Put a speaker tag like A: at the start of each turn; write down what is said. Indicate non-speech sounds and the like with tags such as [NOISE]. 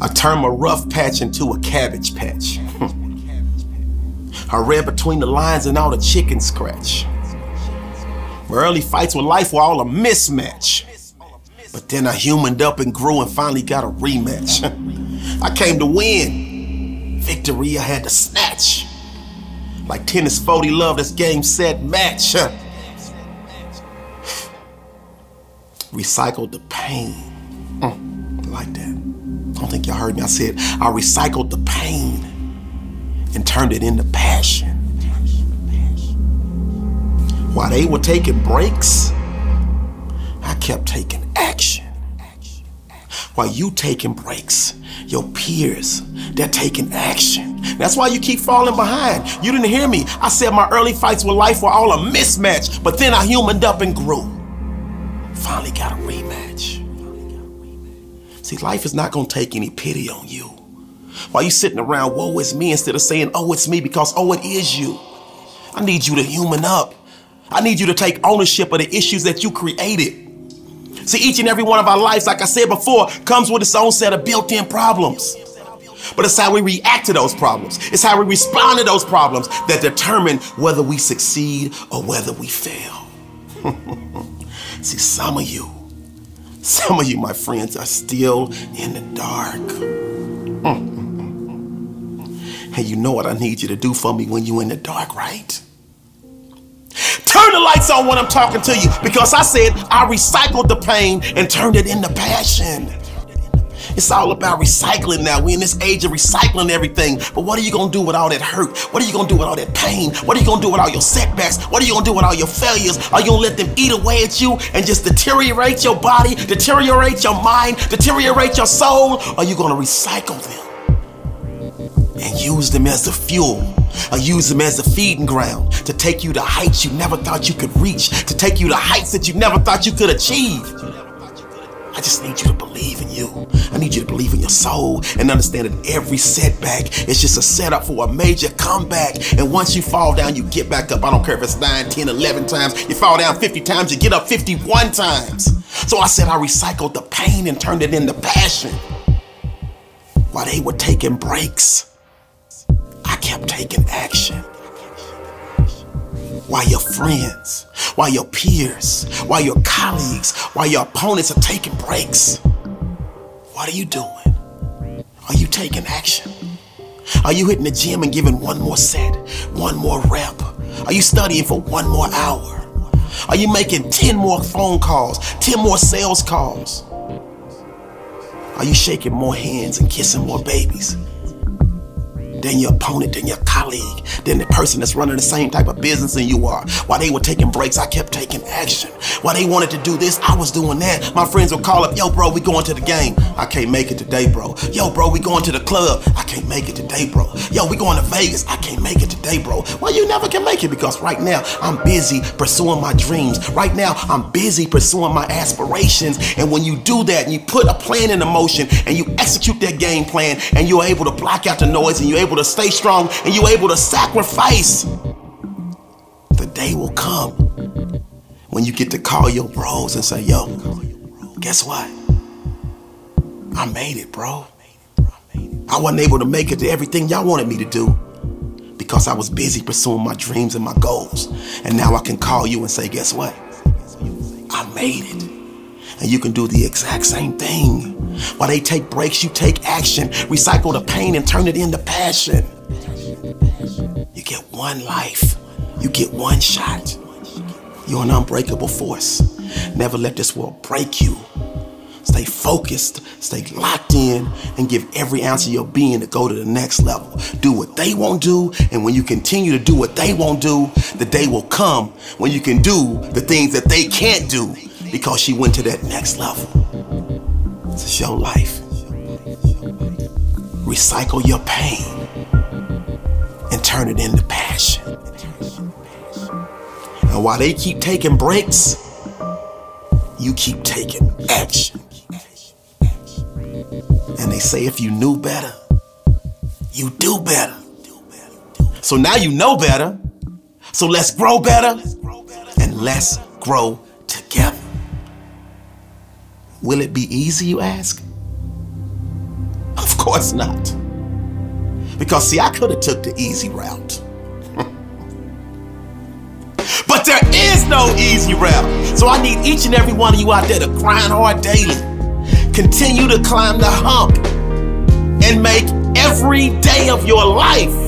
A: I turned my rough patch into a cabbage patch. I read between the lines and all the chicken scratch. My early fights with life were all a mismatch. But then I humaned up and grew and finally got a rematch. [LAUGHS] I came to win. Victory I had to snatch. Like tennis 40 love this game set match. [LAUGHS] Recycled the pain. Heard me. I said I recycled the pain and turned it into passion. While they were taking breaks, I kept taking action. While you taking breaks, your peers, they're taking action. That's why you keep falling behind. You didn't hear me. I said my early fights with life were all a mismatch, but then I humaned up and grew. Finally got a rematch. See, life is not gonna take any pity on you. While you sitting around, woe is me, instead of saying, oh, it's me, because oh, it is you. I need you to human up. I need you to take ownership of the issues that you created. See, each and every one of our lives, like I said before, comes with its own set of built-in problems. But it's how we react to those problems. It's how we respond to those problems that determine whether we succeed or whether we fail. [LAUGHS] See, some of you, some of you, my friends, are still in the dark. Mm. And you know what I need you to do for me when you're in the dark, right? Turn the lights on when I'm talking to you because I said I recycled the pain and turned it into passion. It's all about recycling now. We're in this age of recycling everything. But what are you to do with all that hurt? What are you to do with all that pain? What are you to do with all your setbacks? What are you to do with all your failures? Are you to let them eat away at you and just deteriorate your body, deteriorate your mind, deteriorate your soul? Or are you to recycle them and use them as the fuel or use them as a feeding ground to take you to heights you never thought you could reach, to take you to heights that you never thought you could achieve? I just need you to believe in you. I need you to believe in your soul and understand that every setback is just a setup for a major comeback. And once you fall down, you get back up. I don't care if it's 9, 10, 11 times. You fall down 50 times, you get up 51 times. So I said I recycled the pain and turned it into passion. While they were taking breaks, I kept taking action while your friends, while your peers, while your colleagues, while your opponents are taking breaks. What are you doing? Are you taking action? Are you hitting the gym and giving one more set, one more rep? Are you studying for one more hour? Are you making 10 more phone calls, 10 more sales calls? Are you shaking more hands and kissing more babies? Than your opponent, than your colleague, than the person that's running the same type of business than you are. While they were taking breaks, I kept taking action. While they wanted to do this, I was doing that. My friends would call up, yo, bro, we going to the game. I can't make it today, bro. Yo, bro, we going to the club. I can't make it today, bro. Yo, we going to Vegas. I can't make it today, bro. Well, you never can make it because right now I'm busy pursuing my dreams. Right now I'm busy pursuing my aspirations. And when you do that and you put a plan into motion and you execute that game plan and you're able to block out the noise and you're able able to stay strong and you're able to sacrifice, the day will come when you get to call your bros and say, yo, guess what? I made it, bro. I wasn't able to make it to everything y'all wanted me to do because I was busy pursuing my dreams and my goals. And now I can call you and say, guess what? I made it. And you can do the exact same thing. While they take breaks, you take action. Recycle the pain and turn it into passion. You get one life. You get one shot. You're an unbreakable force. Never let this world break you. Stay focused, stay locked in, and give every ounce of your being to go to the next level. Do what they won't do, and when you continue to do what they won't do, the day will come when you can do the things that they can't do because she went to that next level. It's your life. Recycle your pain and turn it into passion. And while they keep taking breaks, you keep taking action. And they say if you knew better, you do better. So now you know better. So let's grow better and let's grow together. Will it be easy, you ask? Of course not. Because see, I could have took the easy route. [LAUGHS] but there is no easy route. So I need each and every one of you out there to grind hard daily. Continue to climb the hump and make every day of your life